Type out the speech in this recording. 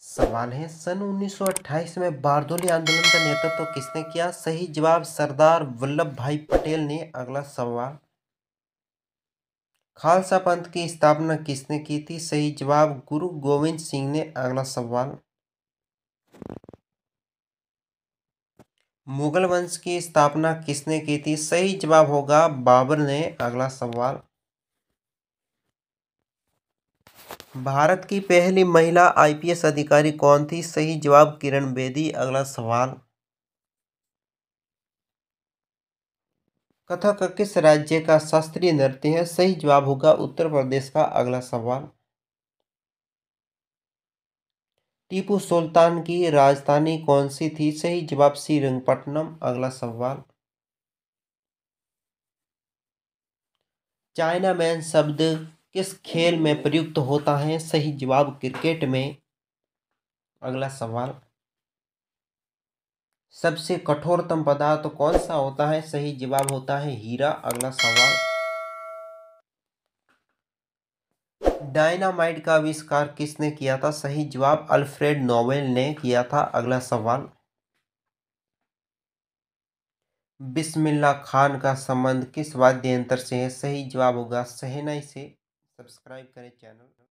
सवाल है। सन 1928 में बारदोली आंदोलन का नेतृत्व तो किसने किया? सही जवाब सरदार वल्लभ भाई पटेल ने। अगला सवाल। खालसा पंथ की स्थापना किसने की थी? सही जवाब गुरु गोविंद सिंह ने। अगला सवाल। मुगल वंश की स्थापना किसने की थी? सही जवाब होगा बाबर ने। अगला सवाल। भारत की पहली महिला आईपीएस अधिकारी कौन थी? सही जवाब, किरण बेदी। अगला सवाल। कथक किस राज्य का शास्त्रीय नृत्य है? सही जवाब होगा, उत्तर प्रदेश का। अगला सवाल। टीपू सुल्तान की राजधानी कौन सी थी? सही जवाब, श्रीरंगपट्टनम। अगला सवाल। चाइना मैन शब्द किस खेल में प्रयुक्त होता है? सही जवाब क्रिकेट में। अगला सवाल। सबसे कठोरतम पदार्थ कौन सा होता है? सही जवाब होता है हीरा। अगला सवाल। डायनामाइट का आविष्कार किसने किया था? सही जवाब अल्फ्रेड नोबेल ने किया था। अगला सवाल। बिस्मिल्ला खान का संबंध किस वाद्य यंत्र से है? सही जवाब होगा सहनाई से। सब्सक्राइब करें चैनल।